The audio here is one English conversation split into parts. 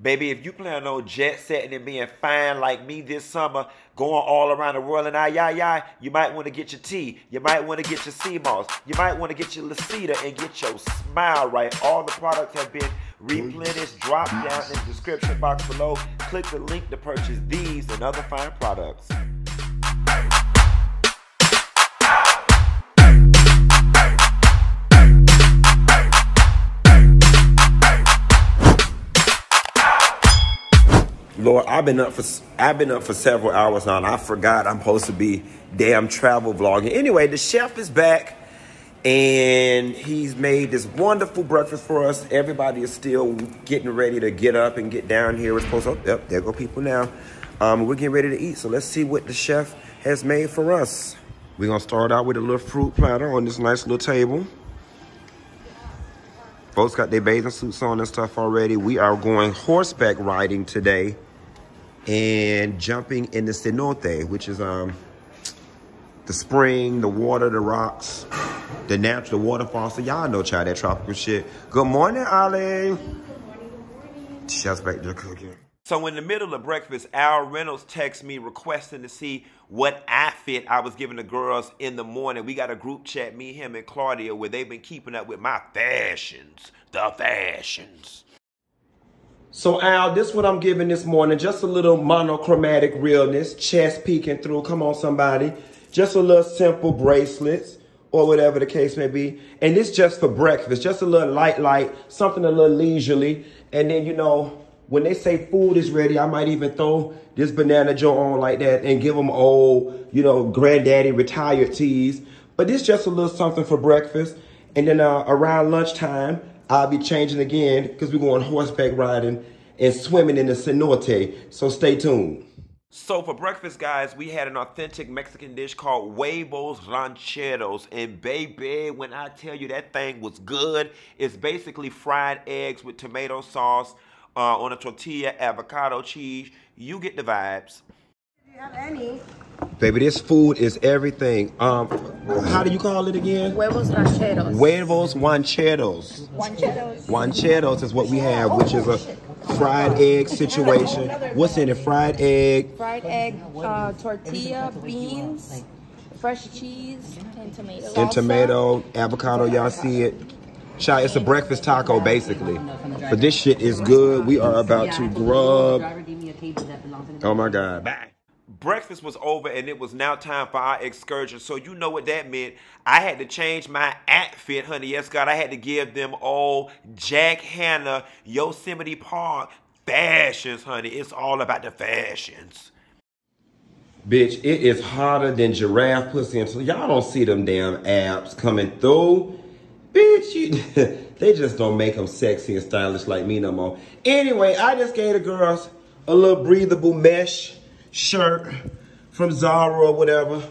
Baby, if you plan on jet setting and being fine like me this summer, going all around the world and I yeah yeah, you might want to get your tea. You might want to get your sea moss. You might want to get your Lasita and get your smile right. All the products have been replenished. Drop down in the description box below. Click the link to purchase these and other fine products. Lord, I've been up for I've been up for several hours now, and I forgot I'm supposed to be damn travel vlogging. Anyway, the chef is back, and he's made this wonderful breakfast for us. Everybody is still getting ready to get up and get down here. We're supposed to. Yep, there go people now. Um, we're getting ready to eat, so let's see what the chef has made for us. We're gonna start out with a little fruit platter on this nice little table. Folks got their bathing suits on and stuff already. We are going horseback riding today and jumping in the cenote, which is um the spring, the water, the rocks, the natural waterfall. So y'all know try that tropical shit. Good morning. Chef's back there cooking. So in the middle of breakfast, Al Reynolds texts me requesting to see what outfit I was giving the girls in the morning. We got a group chat, me, him, and Claudia, where they've been keeping up with my fashions, the fashions. So Al, this what I'm giving this morning. Just a little monochromatic realness, chest peeking through. Come on, somebody. Just a little simple bracelets or whatever the case may be. And this just for breakfast. Just a little light, light, something a little leisurely. And then, you know, when they say food is ready, I might even throw this banana joe on like that and give them old, you know, granddaddy retired teas. But this just a little something for breakfast. And then uh, around lunchtime, I'll be changing again because we're going horseback riding and swimming in the cenote. So stay tuned. So for breakfast, guys, we had an authentic Mexican dish called huevos rancheros. And baby, when I tell you that thing was good, it's basically fried eggs with tomato sauce, uh, on a tortilla, avocado cheese. You get the vibes. You have any? Baby, this food is everything. Um, how do you call it again? Huevos rancheros. Huevos rancheros. Rancheros. Rancheros is what we have, which is a fried egg situation. What's in it? Fried egg. Fried egg, uh, tortilla, beans, fresh cheese, and tomato. And tomato, avocado, y'all see it. Child, it's a breakfast taco basically. But this shit is good. We are about to grub. Oh my God. Bye. Breakfast was over and it was now time for our excursion. So you know what that meant. I had to change my outfit, honey. Yes, God, I had to give them all Jack Hanna Yosemite Park fashions, honey. It's all about the fashions. Bitch, it is hotter than giraffe pussy until y'all don't see them damn abs coming through. Bitch, you, they just don't make them sexy and stylish like me no more. Anyway, I just gave the girls a little breathable mesh shirt from Zara or whatever,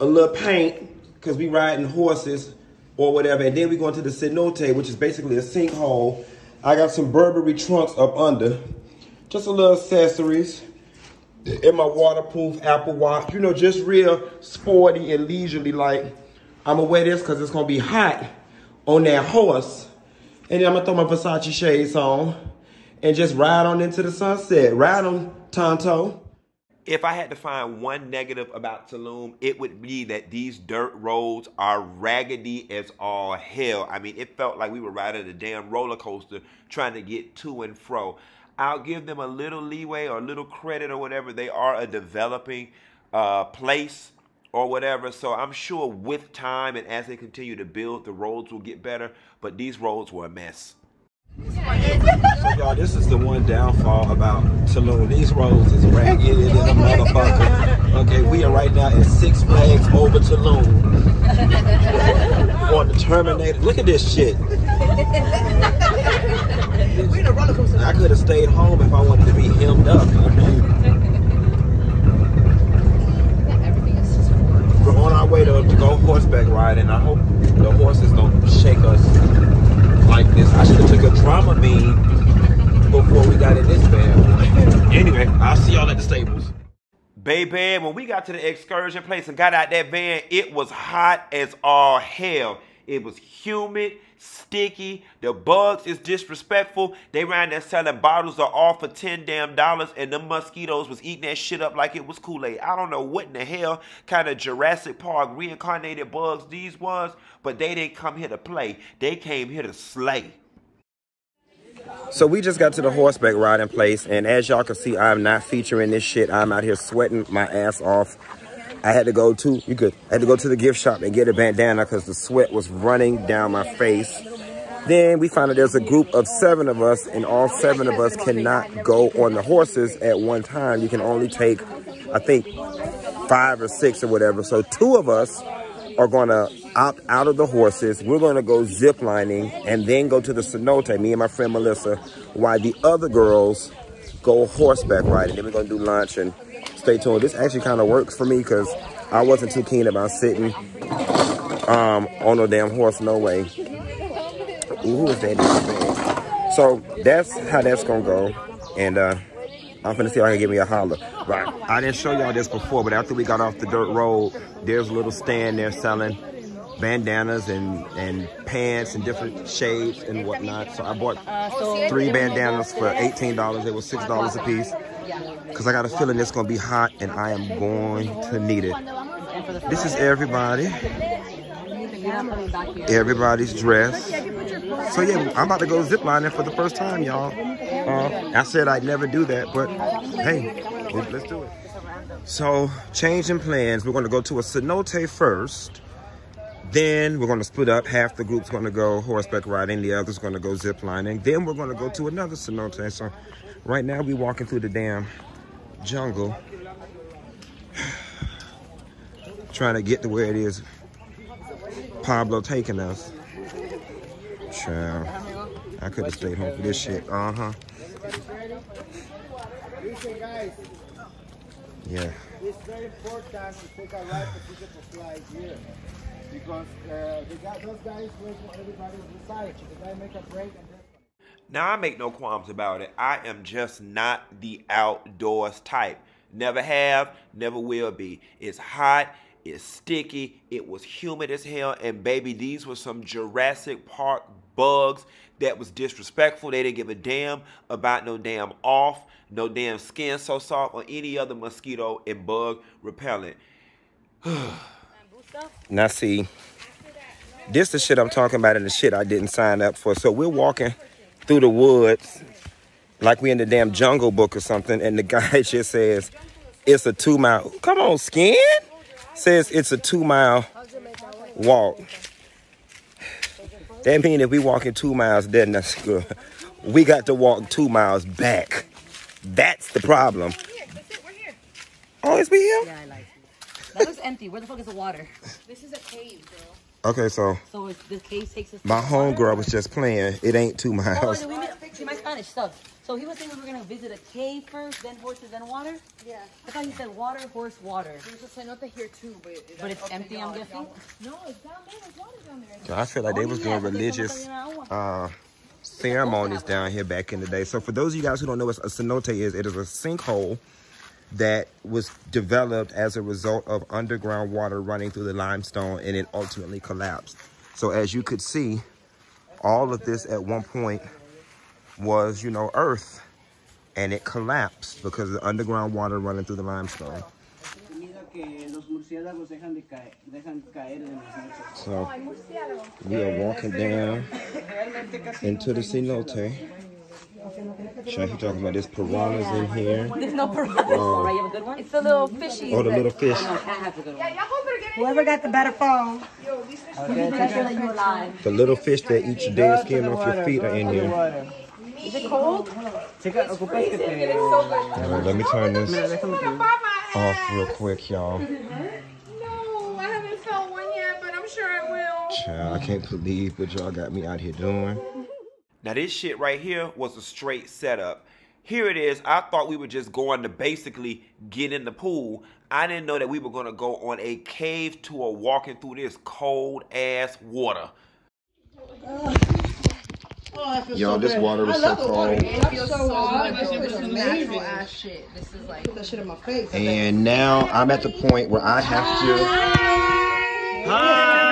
a little paint, because we riding horses or whatever, and then we go into the cenote, which is basically a sinkhole. I got some Burberry trunks up under, just a little accessories, in my waterproof Apple Watch, you know, just real sporty and leisurely like, I'm gonna wear this because it's gonna be hot on that horse. And then I'm gonna throw my Versace shades on and just ride on into the sunset. Ride on, Tonto. If I had to find one negative about Tulum, it would be that these dirt roads are raggedy as all hell. I mean, it felt like we were riding a damn roller coaster trying to get to and fro. I'll give them a little leeway or a little credit or whatever. They are a developing uh, place or whatever. So I'm sure with time and as they continue to build, the roads will get better. But these roads were a mess. So y'all, this is the one downfall about Tulum. These roads is ragged as a motherfucker. Okay, we are right now at Six Flags over Tulum. On the Terminator. Look at this shit. I could have stayed home if I wanted to be hemmed up. We're on our way to, to go horseback riding. I hope the horses don't shake us like this. I should have took a Dramamine before we got in this van. anyway, I'll see y'all at the stables. Baby, when we got to the excursion place and got out that van, it was hot as all hell. It was humid. Sticky. The bugs is disrespectful. They ran there selling bottles of all for 10 damn dollars and the mosquitoes was eating that shit up like it was Kool-Aid. I don't know what in the hell kind of Jurassic Park reincarnated bugs these was, but they didn't come here to play. They came here to slay. So we just got to the horseback riding place, and as y'all can see, I'm not featuring this shit. I'm out here sweating my ass off. I had to go to, you good, I had to go to the gift shop and get a bandana because the sweat was running down my face. Then we found out there's a group of seven of us, and all seven of us cannot go on the horses at one time. You can only take, I think, five or six or whatever. So two of us are going to opt out of the horses. We're going to go zip lining and then go to the cenote, me and my friend Melissa, while the other girls go horseback riding. Then we're going to do lunch and stay tuned. This actually kind of works for me because I wasn't too keen about sitting um, on no damn horse. No way. Ooh, who is that? So that's how that's going to go. And uh, I'm finna see if I can give me a holler. Right. I didn't show y'all this before, but after we got off the dirt road, there's a little stand there selling bandanas and, and pants and different shades and whatnot. So I bought three bandanas for $18. They were $6 a piece. Because I got a feeling it's going to be hot and I am going to need it. This is everybody. Everybody's dressed. So yeah, I'm about to go ziplining for the first time, y'all. Uh, I said I'd never do that, but hey, let's do it. So, changing plans. We're going to go to a cenote first. Then we're going to split up. Half the group's going to go horseback riding. The other's going to go ziplining. Then we're going to go to another cenote. So right now we're walking through the damn jungle. Trying to get to where it is Pablo taking us. Child. I could have stayed home for this shit. Uh-huh. Yeah. It's very important to take a right position for flight here. Because uh, got those guys wait for everybody on the side. The guy make a break Now, I make no qualms about it. I am just not the outdoors type. Never have, never will be. It's hot, it's sticky, it was humid as hell, and baby, these were some Jurassic Park bugs that was disrespectful. They didn't give a damn about no damn off, no damn skin so soft, or any other mosquito and bug repellent. Now see, this is the shit I'm talking about and the shit I didn't sign up for. So we're walking through the woods like we in the damn jungle book or something, and the guy just says it's a two mile. Come on, skin. Says it's a two mile walk. That means if we walking two miles, then that's good. We got to walk two miles back. That's the problem. Oh, it's we here? Yeah, I like it. That looks empty. Where the fuck is the water? This is a cave, bro. Okay, so So it's, this cave takes us. my homegirl was just playing. It ain't two Oh, miles. and we met, see, my Spanish sucks. So he was saying we were gonna visit a cave first, then horses, then water. Yeah. I thought he said water, horse, water. There's a cenote here too, but it, But it's empty, I'm guessing. No, it's down there. There's water down there. I feel like they Oh, was yeah, doing religious don't have any uh, ceremonies down here back in the day. So for those of you guys who don't know what a cenote is, it is a sinkhole that was developed as a result of underground water running through the limestone and it ultimately collapsed. So as you could see, all of this at one point was, you know, earth and it collapsed because of the underground water running through the limestone. So we are walking down into the cenote. Shanky talking about there's piranhas in here. There's no piranha. Oh. Right, you have a good one? It's the little fishies. Oh, the little fish. Oh, no, cat has a good one. Whoever got the better phone. Make sure that you're alive. The little fish that eat your dead skin off your feet are in here. Water. Is it cold? Checa, ocupas que te... Alright, let me turn this off real quick, y'all. No, I haven't felt one yet, but I'm sure I will. Child, I can't believe what y'all got me out here doing. Now this shit right here was a straight setup. Here it is. I thought we were just going to basically get in the pool. I didn't know that we were going to go on a cave tour walking through this cold ass water. Yo, this water is so cold. natural ass shit. This is like. put That shit in my face. And now I'm at the point where I have to. Fuck,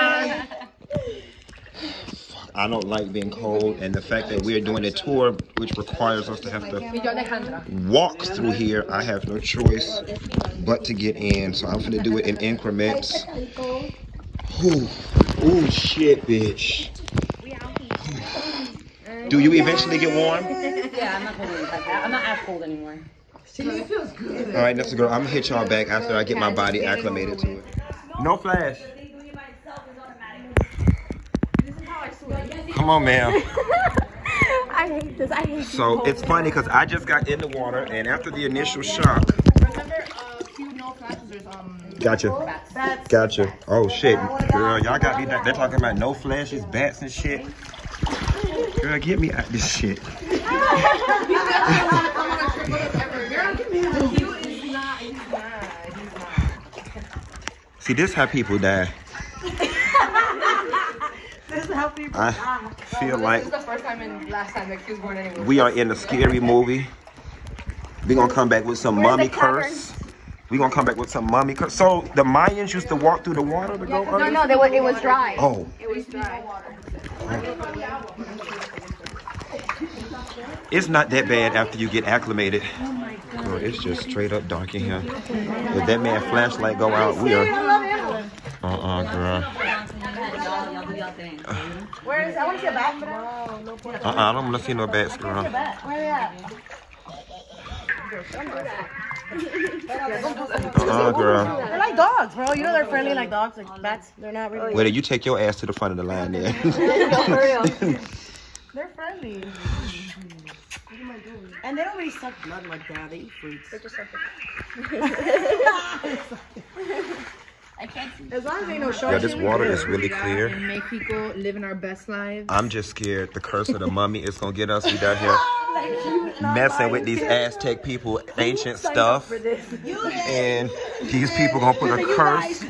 I don't like being cold, and the fact that we're doing a tour, which requires us to have to walk through here, I have no choice but to get in. So I'm gonna do it in increments. Ooh, ooh shit, bitch. Do you eventually get warm? Yeah, I'm not cold anymore. I'm not as cold anymore. All right, that's a girl. I'm gonna hit y'all back after I get my body acclimated to it. No flash. Come on, man. I hate this. I hate this. So it's funny because I just got in the water, and after the initial oh, shock. Uh, um, gotcha. Gotcha. Oh shit, girl, y'all got me. They're talking about no flashes, bats, and shit. Girl, get me out this shit. See, this how people die. I feel like the first time and last time that she born anyway. we are in a scary movie. we gonna come back with some mummy curse. we gonna come back with some mummy curse. So the Mayans used to walk through the water to go No, under? no, they were, it was dry. Oh, It was dry. it's not that bad after you get acclimated. Girl, it's just straight up dark in here. If that man flashlight go out, we are. Uh-uh, girl. Y'all, y'all do y'all thing. Where is? I want to see a back. Uh-uh, I don't want to see no bats, girl. Uh-uh, girl. They're like dogs, bro. You know they're friendly like dogs, like bats. They're not really. Wait, you take your ass to the front of the line there. They're friendly. And they don't really suck blood like that. They eat fruits. They just suck I can't see. As long as they know short. yeah, this water is really clear. In Mexico, living our best lives. I'm just scared the curse of the mummy is gonna get us. We down here messing with these Aztec people, ancient stuff, and these people gonna put a curse.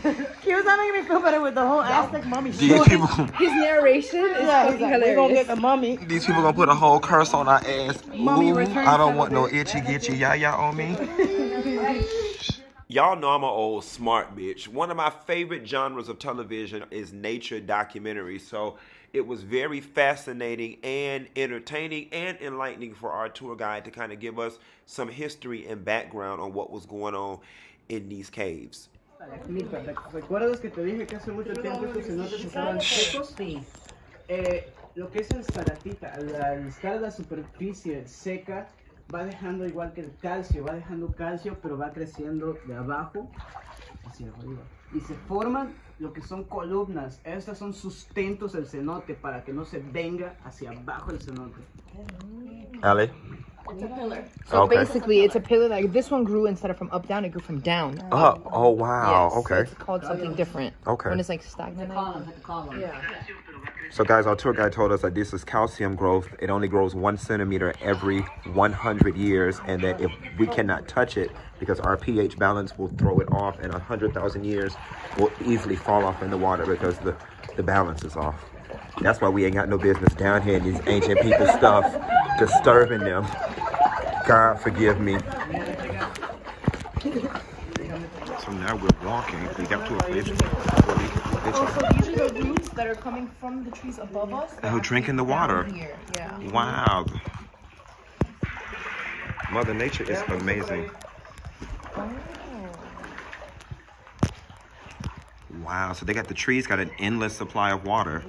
He was not making me feel better with the whole Aztec mummy shit. These people, His narration is Yeah, he's fucking like, we're gonna get the mummy. these people gonna put a whole curse on our ass. Mummy Ooh, I don't want no a itchy gitchy yaya on me. Y'all know I'm an old smart bitch. One of my favorite genres of television is nature documentaries. So it was very fascinating and entertaining and enlightening for our tour guide to kind of give us some history and background on what was going on in these caves. Mirta, ¿recuerdas que te dije que hace mucho tiempo estos cenotes estaban secos? Eh, lo que es el estalatita, al, al estar la superficie seca, va dejando igual que el calcio, va dejando calcio, pero va creciendo de abajo hacia arriba. Y se forman lo que son columnas. Estas son sustentos del cenote para que no se venga hacia abajo el cenote. Ale? So Okay. basically, it's a pillar. Like this one grew instead of from up down, it grew from down. Oh, oh wow. Yes, okay. It's called something different. Okay. When it's like stagnant. Columns, like a column. Yeah. So, guys, our tour guide told us that this is calcium growth. It only grows one centimeter every 100 years, and that if we cannot touch it, because our pH balance will throw it off, and 100,000 years will easily fall off in the water because the, the balance is off. That's why we ain't got no business down here in these ancient people stuff, disturbing them. God forgive me. So now we're walking. We got to a place where we Oh, can Also, these are the roots that are coming from the trees above us. Who are drinking the water. Here. Yeah. Wow. Mother Nature is amazing. Wow, so they got the trees got an endless supply of water.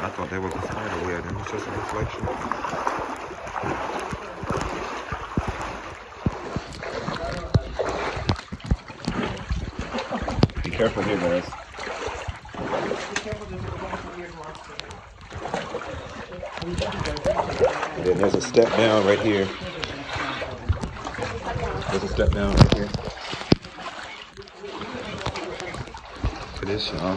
I thought that was a spider web. It was just a reflection. Careful here, guys. And then there's a step down right here. There's a step down right here. For this, y'all.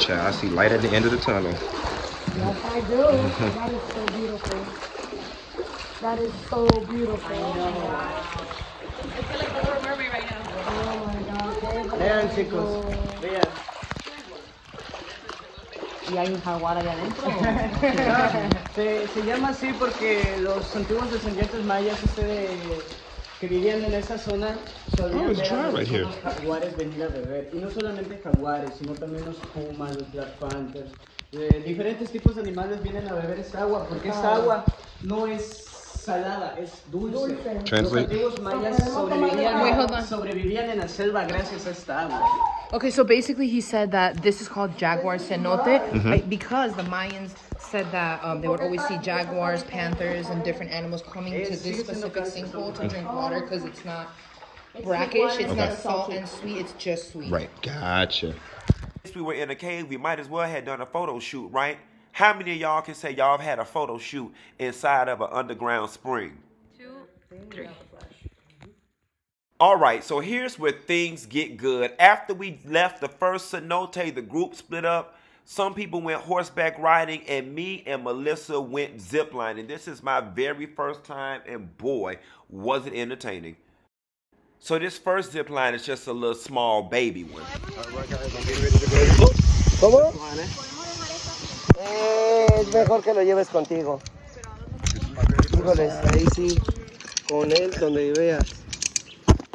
Child, I see light at the end of the tunnel. Yes, I do. that is so beautiful. That is so beautiful. Oh my God. Vean chicos, vean. y hay un jaguar allá adentro. se, se llama así porque los antiguos descendientes mayas este, que vivían en esa zona solían Oh, it's ver a los right here. jaguares venir a beber. Y no solamente jaguares, sino también los pumas, los black panthers. Eh, diferentes tipos de animales vienen a beber esta agua porque esta agua no es salada, es dulce. Los Translate. antiguos mayas Wait, hold sobrevivían, on. sobrevivían en la selva gracias a esta agua. Okay, so basically, he said that this is called jaguar cenote Mm-hmm. like, because the Mayans said that um, they would always see jaguars, panthers, and different animals coming to this specific sinkhole to drink water because it's not brackish, it's not salt and sweet, it's just sweet. Right. Gotcha. Since we were in a cave, we might as well have done a photo shoot, right? How many of y'all can say y'all have had a photo shoot inside of an underground spring? Two, three. All right, so here's where things get good. After we left the first cenote, the group split up. Some people went horseback riding, and me and Melissa went ziplining. This is my very first time, and boy, was it entertaining. So this first zip line is just a little small baby one. All right, guys, I'm getting ready to ¿Cómo? Eh, es mejor que lo lleves contigo. Híjoles, ahí sí, con él donde veas.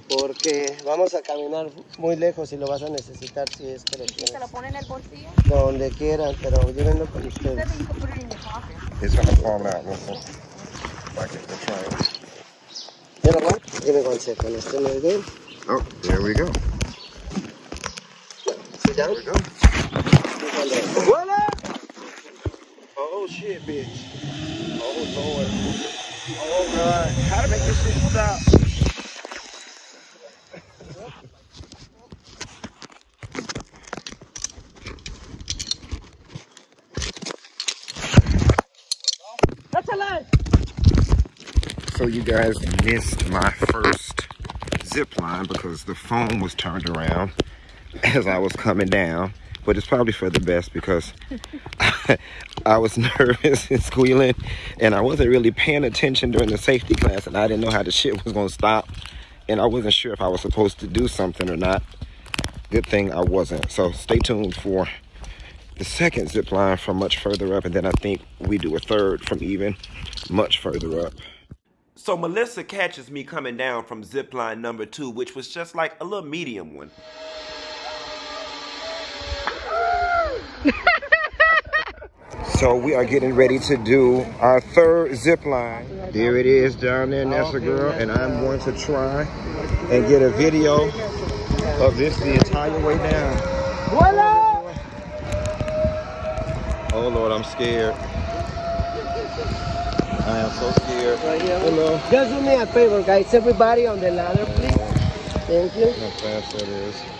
Porque vamos a caminar muy lejos y lo vas a necesitar si es que lo quieres. ¿Se lo pone en el bolsillo? Donde quieran, pero llévenlo con ustedes. It's gonna fall out. Try it. You know what? Give me one second. It's still good. Oh, there we go. Sit down. There we go. Voila! Oh shit, bitch. Oh lord. Oh god. How to make this shit stop? So you guys missed my first zip line because the phone was turned around as I was coming down. But it's probably for the best because I was nervous and squealing and I wasn't really paying attention during the safety class and I didn't know how the shit was gonna stop and I wasn't sure if I was supposed to do something or not. Good thing I wasn't. So stay tuned for the second zip line from much further up and then I think we do a third from even much further up. So Melissa catches me coming down from zip line number two, which was just like a little medium one. So we are getting ready to do our third zip line. There it is down there, and that's a girl, and I'm going to try and get a video of this the entire way down. Oh Lord, I'm scared. I am so scared. Right here. Hello. Just do me a favor, guys. Everybody on the ladder, please. Thank you. How fast that is.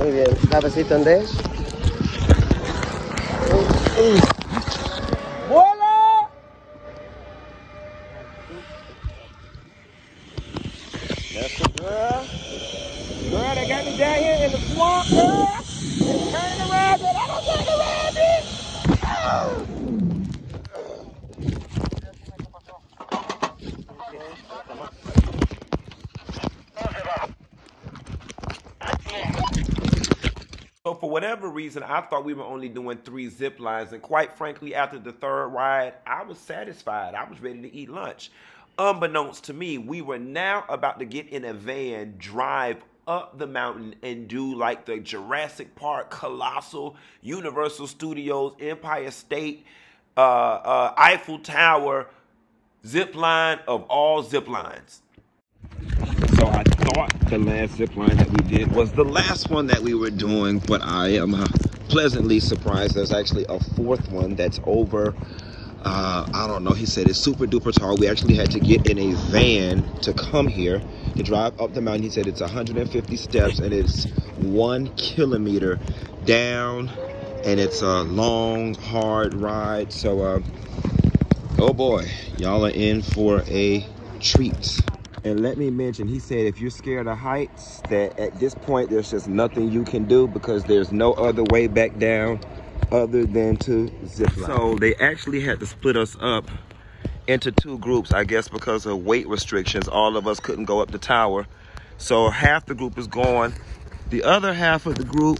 Muy bien. Have a seat. Reason, I thought we were only doing three zip lines, and quite frankly, after the third ride, I was satisfied. I was ready to eat lunch. Unbeknownst to me, we were now about to get in a van, drive up the mountain, and do like the Jurassic Park, Colossal, Universal Studios, Empire State, uh, uh, Eiffel Tower zip line of all zip lines. So I thought the last zip line that we did was the last one that we were doing, but I am uh, pleasantly surprised. There's actually a fourth one that's over. Uh, I don't know. He said it's super duper tall. We actually had to get in a van to come here to drive up the mountain. He said it's 150 steps and it's one kilometer down, and it's a long, hard ride. So, uh, oh boy, y'all are in for a treat. And let me mention, he said if you're scared of heights, that at this point there's just nothing you can do because there's no other way back down other than to zip line. So they actually had to split us up into two groups, I guess because of weight restrictions. All of us couldn't go up the tower. So half the group is going. The other half of the group,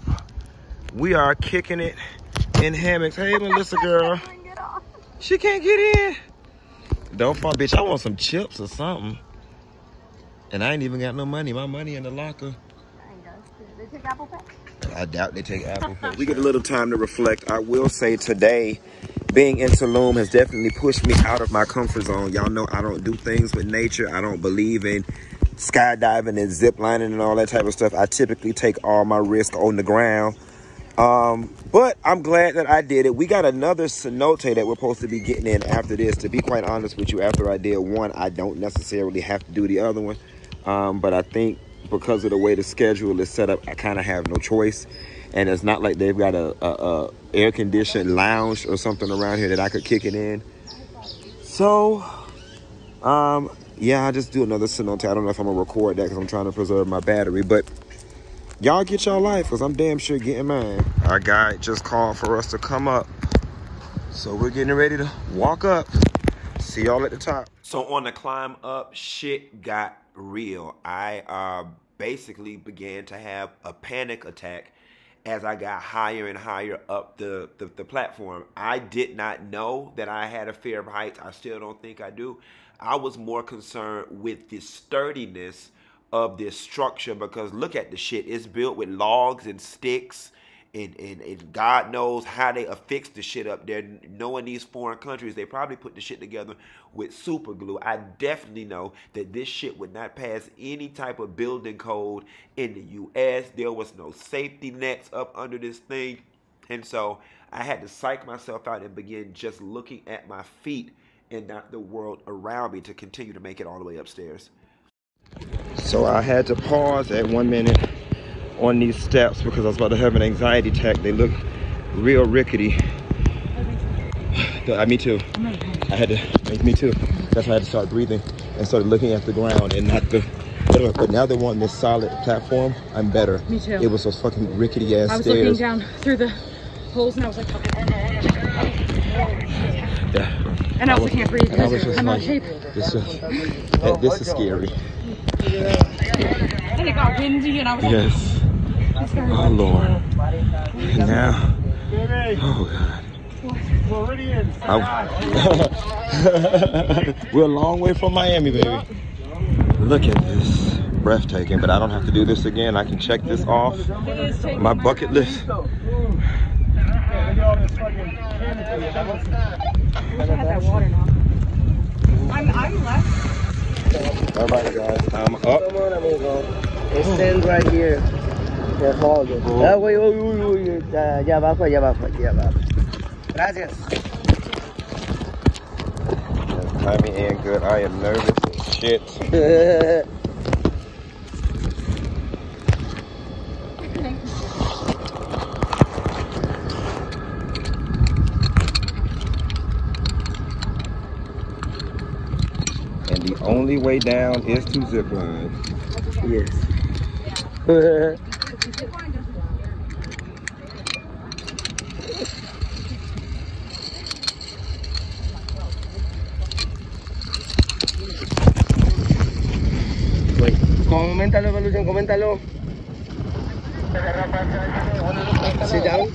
we are kicking it in hammocks. Hey, Melissa girl. She can't get in. Don't fall, bitch. I want some chips or something. And I ain't even got no money. My money in the locker. They take Apple Pay? I doubt they take Apple Pay. we get a little time to reflect. I will say today, being in Tulum has definitely pushed me out of my comfort zone. Y'all know I don't do things with nature. I don't believe in skydiving and zip lining and all that type of stuff. I typically take all my risk on the ground. Um, but I'm glad that I did it. We got another cenote that we're supposed to be getting in after this. To be quite honest with you, after I did one, I don't necessarily have to do the other one. Um, but I think because of the way the schedule is set up, I kind of have no choice. And it's not like they've got a, a, a air conditioned lounge or something around here that I could kick it in. So, um, yeah, I just do another cenote. I don't know if I'm gonna record that because I'm trying to preserve my battery, but y'all get y'all life because I'm damn sure getting mine. Our guide just called for us to come up. So we're getting ready to walk up. See y'all at the top. So on the climb up, shit got real. I uh, basically began to have a panic attack as I got higher and higher up the, the, the, platform. I did not know that I had a fear of heights. I still don't think I do. I was more concerned with the sturdiness of this structure because look at the shit. It's built with logs and sticks and, and, and God knows how they affix the shit up there. Knowing these foreign countries, they probably put the shit together with super glue. I definitely know that this shit would not pass any type of building code in the U.S. There was no safety nets up under this thing. And so I had to psych myself out and begin just looking at my feet and not the world around me to continue to make it all the way upstairs. So I had to pause at one minute on these steps because I was about to have an anxiety attack. They look real rickety. I, uh, me too. I had to, me too. That's why I had to start breathing and started looking at the ground and not the, but uh, now they're on this solid platform, I'm better. Me too. It was those fucking rickety ass I was stairs. looking down through the holes and I was like, yeah. And I also can't breathe I was because just I'm out of like, shape. this is, this is scary. And it got windy and I was like, Yes. Oh Lord. And now, oh God. I- We're a long way from Miami, baby. Look at this. Breathtaking, but I don't have to do this again. I can check this off my bucket list. I'm, I'm left. All right, guys, I'm up. Come on, amigo. Stand right here. Wait, wait. Ya, ya abajo, ya abajo, aquí abajo. Gracias. Ain't good. I am nervous as shit. And the only way down is to zip line. yes. Coméntalo, Evolution, coméntalo. Sit down.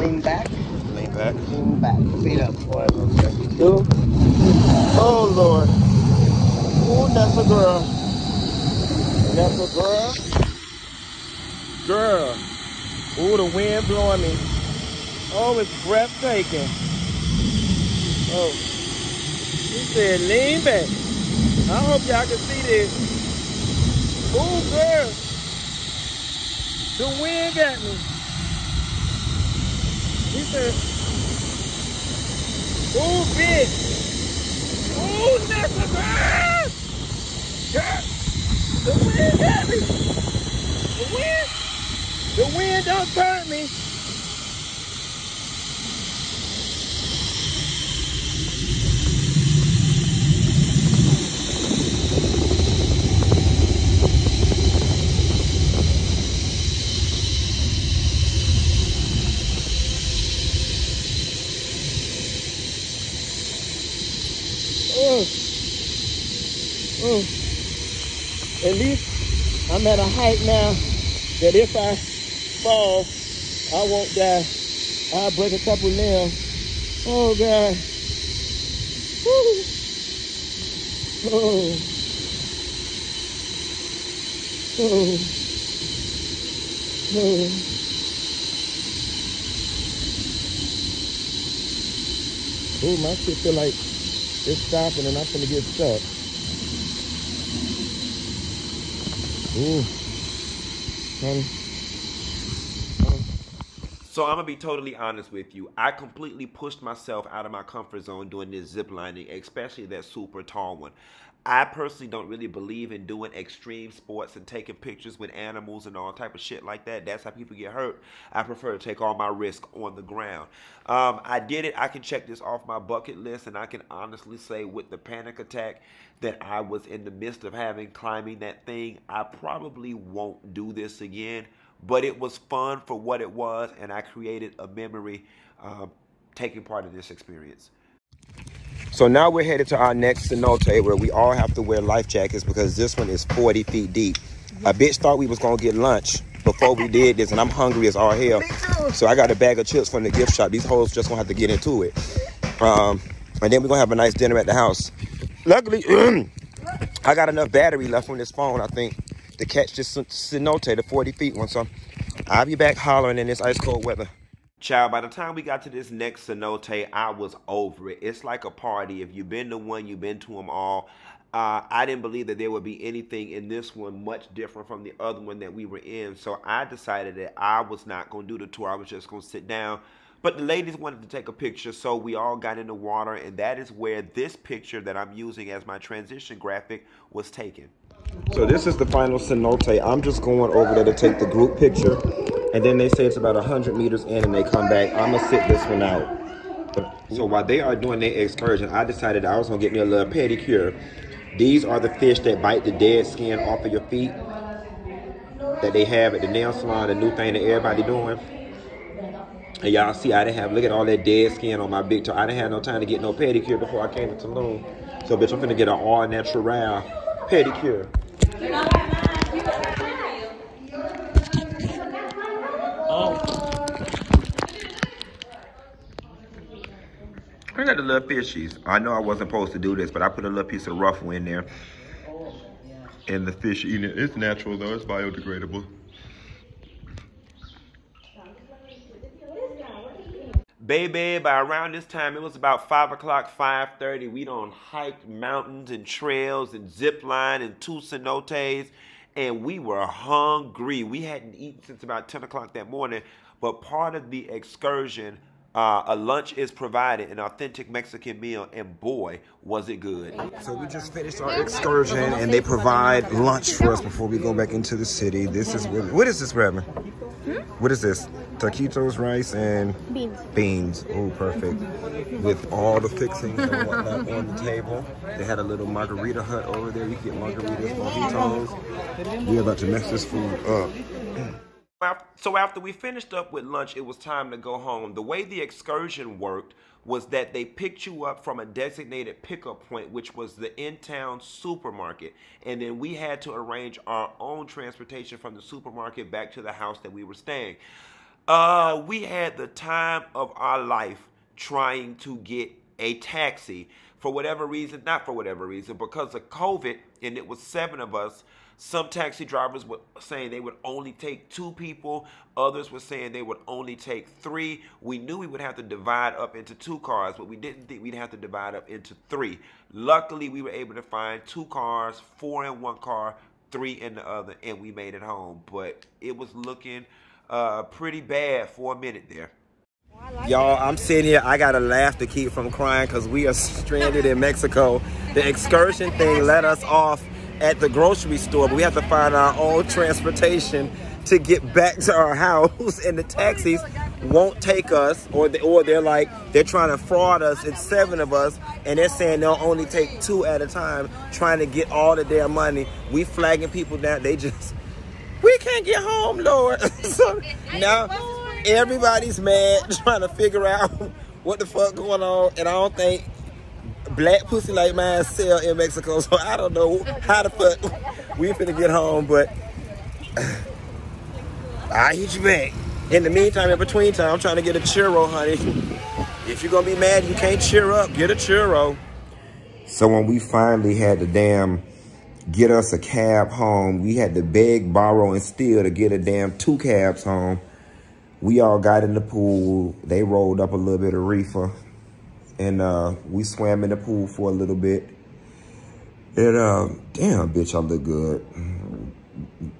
Lean back. Lean back. Lean back. Feet up. One, two. Oh Lord. Oh, that's a girl. That's a girl. Girl. Ooh, the wind blowing me. Oh, it's breathtaking. Oh. She said lean back. I hope y'all can see this. Ooh, girl. The wind got me. She said, ooh, bitch. Ooh, that's girl. Girl. The wind got me. The wind. The wind don't burn me. Oh. Oh. at least I'm at a height now that if I fall, I won't die. I'll break a couple limbs. Oh God. Woo. Oh. Oh. Oh. Oh, my shit feel like it's stopping and I'm gonna get stuck. Ooh. Honey. So I'm gonna be totally honest with you. I completely pushed myself out of my comfort zone doing this zip lining, especially that super tall one. I personally don't really believe in doing extreme sports and taking pictures with animals and all type of shit like that. That's how people get hurt. I prefer to take all my risk on the ground. Um, I did it. I can check this off my bucket list, and I can honestly say with the panic attack that I was in the midst of having climbing that thing, I probably won't do this again. But it was fun for what it was, and I created a memory uh, taking part in this experience. So now we're headed to our next cenote where we all have to wear life jackets because this one is 40 feet deep. A bitch thought we was gonna get lunch before we did this and I'm hungry as all hell. So I got a bag of chips from the gift shop. These hoes just gonna have to get into it. Um, and then we're gonna have a nice dinner at the house. Luckily, I got enough battery left on this phone, I think, to catch this cenote, the 40 feet one. So I'll be back hollering in this ice cold weather. Child, by the time we got to this next cenote, I was over it. It's like a party. If you've been to one, you've been to them all. Uh, I didn't believe that there would be anything in this one much different from the other one that we were in. So I decided that I was not going to do the tour. I was just going to sit down. But the ladies wanted to take a picture, so we all got in the water, and that is where this picture that I'm using as my transition graphic was taken. So this is the final cenote. I'm just going over there to take the group picture. And then they say it's about 100 meters in and they come back. I'm going to sit this one out. So while they are doing their excursion, I decided I was going to get me a little pedicure. These are the fish that bite the dead skin off of your feet that they have at the nail salon, the new thing that everybody doing. And y'all see, I didn't have, look at all that dead skin on my big toe. I didn't have no time to get no pedicure before I came to Tulum. So, bitch, I'm finna get an all natural pedicure. Oh. I got the little fishies. I know I wasn't supposed to do this, but I put a little piece of ruffle in there. And the fish eating it. It's natural though, it's biodegradable. Baby, by around this time, it was about 5 o'clock, 5.30. We done hiked mountains and trails and zip line and two cenotes. And we were hungry. We hadn't eaten since about 10 o'clock that morning. But part of the excursion uh, a lunch is provided, an authentic Mexican meal, and boy, was it good. So we just finished our excursion, and they provide lunch for us before we go back into the city. This is what, what is this, Redman? Hmm? What is this? Taquitos, rice, and beans. Beans. Oh, perfect. With all the fixings and whatnot on the table. They had a little margarita hut over there. You can get margaritas, mojitos. We're about to mess this food up. So after we finished up with lunch, it was time to go home. The way the excursion worked was that they picked you up from a designated pickup point, which was the in-town supermarket. And then we had to arrange our own transportation from the supermarket back to the house that we were staying. Uh, we had the time of our life trying to get a taxi for whatever reason, not for whatever reason, because of COVID, and it was seven of us, some taxi drivers were saying they would only take two people. Others were saying they would only take three. We knew we would have to divide up into two cars, but we didn't think we'd have to divide up into three. Luckily, we were able to find two cars, four in one car, three in the other, and we made it home. But it was looking uh, pretty bad for a minute there. Y'all, I'm sitting here. I got to laugh to keep from crying because we are stranded in Mexico. The excursion thing let us off at the grocery store, but we have to find our own transportation to get back to our house. And the taxis won't take us, or they, or they're like they're trying to fraud us. It's seven of us, and they're saying they'll only take two at a time, trying to get all of their money. We flagging people down. They just we can't get home, Lord. so now everybody's mad, trying to figure out what the fuck going on, and I don't think black pussy like mine sell in Mexico, so I don't know how the fuck we finna get home, but I'll hit you back. In the meantime, in between time, I'm trying to get a churro, honey. If you're gonna be mad, you can't cheer up, get a churro. So when we finally had the damn get us a cab home, we had to beg, borrow, and steal to get a damn two cabs home. We all got in the pool. They rolled up a little bit of reefer. And uh, we swam in the pool for a little bit. And uh, damn, bitch, I look good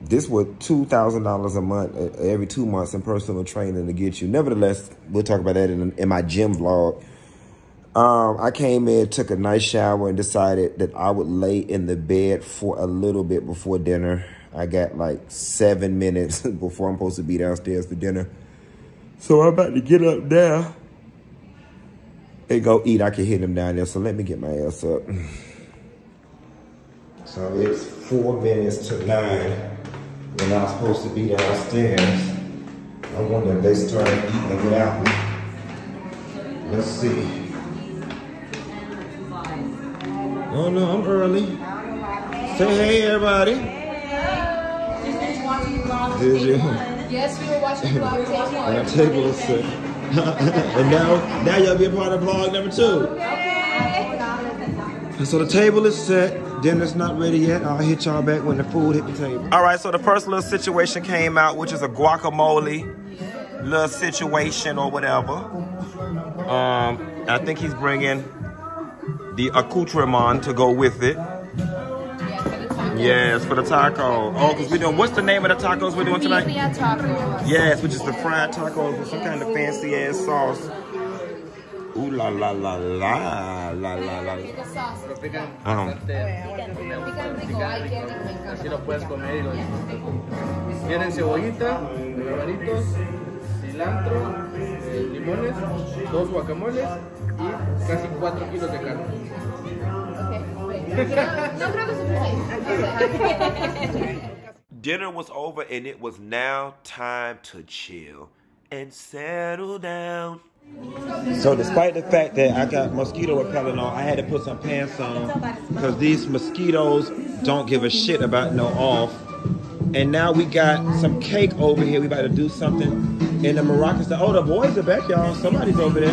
this was $2,000 a month uh, every two months in personal training to get you. Nevertheless, we'll talk about that in, in my gym vlog. Um, I came in, took a nice shower, and decided that I would lay in the bed for a little bit before dinner. I got like seven minutes before I'm supposed to be downstairs for dinner. So I'm about to get up now and go eat. I can hear them down there, so let me get my ass up. So it's four minutes to nine when I'm supposed to be downstairs. I wonder if they started eating without me. Let's see. Oh no, I'm early. Say hey everybody. Did you? Yes, we were watching vlog table. Our table is set. and now, now y'all be a part of vlog number two. Okay. So the table is set. Dinner's not ready yet. I'll hit y'all back when the food hit the table. All right, so the first little situation came out, which is a guacamole little situation or whatever. Um, I think he's bringing the accoutrement to go with it. Yes, for the taco. Oh, because we're doing, what's the name of the tacos we're doing tonight? tacos. Yes, which is the fried tacos with some kind of fancy ass sauce. Ooh la la la la la la la. Uh-huh. Así lo puedes comer y lo. Tienen cebollita, barbaritos, cilantro, eh, limones, dos guacamoles y casi 4 kilos de carne. No creo que suficiente. Dinner was over and it was now time to chill and settle down. So despite the fact that I got mosquito repellent on, I had to put some pants on because these mosquitoes don't give a shit about no off. And now we got some cake over here. We about to do something in the Moroccan style. Oh, the boys are back, y'all. Somebody's over there.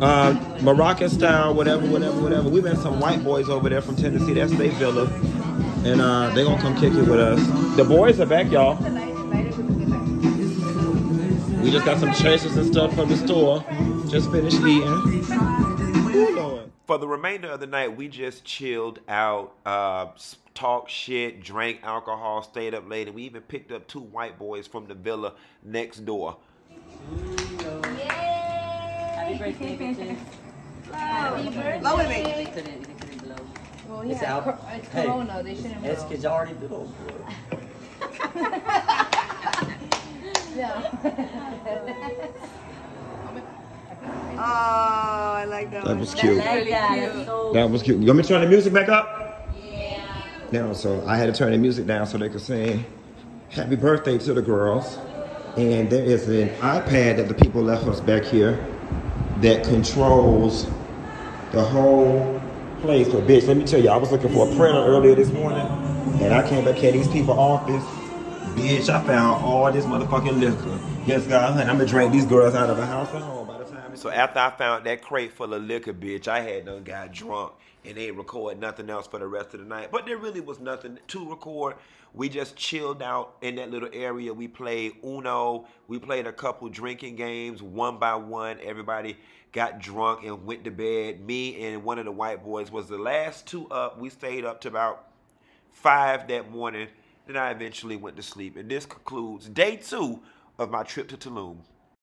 Uh, Moroccan style, whatever, whatever, whatever. We met some white boys over there from Tennessee. That's their villa. And uh, they gonna come kick it with us. The boys are back, y'all. We just got some chasers and stuff from the store. Just finished eating. Ooh, Lord. For the remainder of the night, we just chilled out, uh, talked shit, drank alcohol, stayed up late, and we even picked up two white boys from the villa next door. Happy birthday, bitches. Happy birthday. Blow it, baby. They couldn't, they couldn't blow. Well, It's out. cor- it's Hey, Corona. They shouldn't Es blow. que ya already blew. Oh, I like that That one. was cute. Like that. So That was cute. You want me to turn the music back up? Yeah. Now, so I had to turn the music down so they could sing happy birthday to the girls. And there is an iPad that the people left us back here that controls the whole place. But bitch, let me tell you, I was looking for a printer earlier this morning, and I came back here these people office. Bitch, I found all this motherfucking liquor. Yes, God, honey, I'm gonna drink these girls out of the house home by the time So after I found that crate full of liquor, bitch, I had done got drunk and ain't record nothing else for the rest of the night. But there really was nothing to record. We just chilled out in that little area. We played Uno. We played a couple drinking games one by one. Everybody got drunk and went to bed. Me and one of the white boys was the last two up. We stayed up to about five that morning. Then I eventually went to sleep. And this concludes day two of my trip to Tulum.